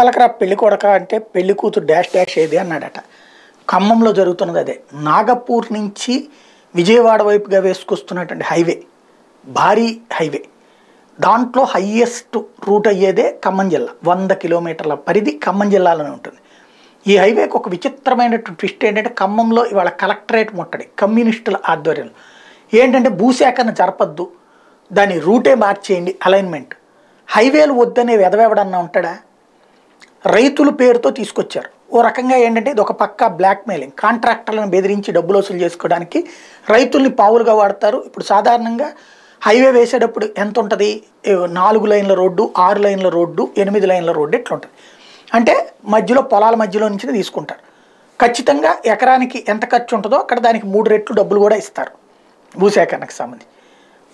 పలకరా పెళ్ళి కొడక అంటే పెళ్ళి కూతురు డాష్ డాష్ ఏది అన్నాడట. ఖమ్మంలో జరుగుతున్నది అదే. నాగపూర్ నుంచి విజయవాడ వైపుగా వేసుకొస్తున్నటువంటి హైవే భారీ హైవే. దాంట్లో హయ్యెస్ట్ రూట్ అయ్యేదే ఖమ్మం జిల్లా. వంద కిలోమీటర్ల పరిధి ఖమ్మం జిల్లాలోనే ఉంటుంది. ఈ హైవేకి ఒక విచిత్రమైనటువంటి ట్విస్ట్ ఏంటంటే ఖమ్మంలో ఇవాళ కలెక్టరేట్ ముట్టడి కమ్యూనిస్టుల ఆధ్వర్యంలో. ఏంటంటే భూసేకరణ జరపద్దు దాని రూటే మార్చేయండి అలైన్మెంట్. హైవేలు వద్దనే వెదవెవడన్నా ఉంటాడా? రైతుల పేరుతో తీసుకొచ్చారు. ఓ రకంగా ఏంటంటే ఇది ఒక పక్క బ్లాక్మెయిలింగ్ కాంట్రాక్టర్లను బెదిరించి డబ్బులు వసూలు చేసుకోవడానికి రైతుల్ని పావులుగా వాడతారు. ఇప్పుడు సాధారణంగా హైవే వేసేటప్పుడు ఎంత ఉంటుంది? నాలుగు లైన్ల రోడ్డు ఆరు లైన్ల రోడ్డు ఎనిమిది లైన్ల రోడ్డు ఎట్లుంటుంది? ఉంటుంది అంటే మధ్యలో పొలాల మధ్యలో నుంచి తీసుకుంటారు. ఖచ్చితంగా ఎకరానికి ఎంత ఖర్చు ఉంటుందో అక్కడ దానికి మూడు రెట్లు డబ్బులు కూడా ఇస్తారు. భూసేకరణకు సంబంధించి.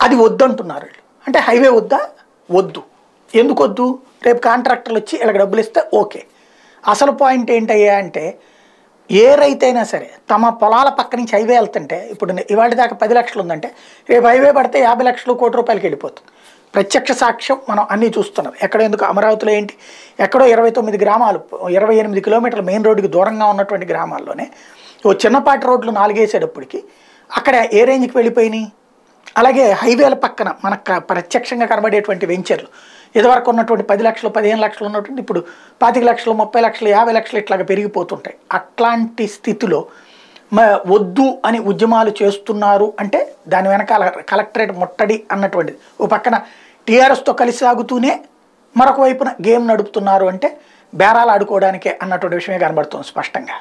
అది వద్దంటున్నారు వీళ్ళు. అంటే హైవే వద్దా? వద్దు. ఎందుకొద్దు? రేపు కాంట్రాక్టర్లు వచ్చి ఇలా డబ్బులు ఇస్తే ఓకే. అసలు పాయింట్ ఏంటయ్యా అంటే ఏ రైతైనా సరే తమ పొలాల పక్క నుంచి హైవే వెళ్తుంటే ఇప్పుడు ఇవాటి దాకా పది లక్షలు ఉందంటే రేపు హైవే పడితే యాభై లక్షలు కోటి రూపాయలకి వెళ్ళిపోతుంది. ప్రత్యక్ష సాక్ష్యం మనం అన్నీ చూస్తున్నాం. ఎక్కడ ఎందుకు అమరావతిలో ఏంటి? ఎక్కడో ఇరవై తొమ్మిది గ్రామాలు ఇరవై ఎనిమిది కిలోమీటర్ల మెయిన్ రోడ్డుకి దూరంగా ఉన్నటువంటి గ్రామాల్లోనే ఓ చిన్నపాటి రోడ్లు నాలుగేసేటప్పటికి అక్కడ ఏ రేంజ్కి వెళ్ళిపోయినాయి? అలాగే హైవేల పక్కన మనకు క- ప్రత్యక్షంగా కనబడేటువంటి వెంచర్లు. ఇదివరకు ఉన్నటువంటి పది లక్షలు పదిహేను లక్షలు ఉన్నటువంటి ఇప్పుడు పాతిక లక్షలు ముప్పై లక్షలు యాభై లక్షలు ఇట్లాగా పెరిగిపోతుంటాయి. అట్లాంటి స్థితిలో మ వద్దు అని ఉద్యమాలు చేస్తున్నారు అంటే దాని వెనకాల కలెక్టరేట్ ముట్టడి అన్నటువంటిది. ఓ పక్కన టీఆర్ఎస్తో కలిసి సాగుతూనే మరొక వైపున గేమ్ నడుపుతున్నారు అంటే బేరాలు ఆడుకోవడానికే అన్నటువంటి విషయమే కనబడుతుంది స్పష్టంగా.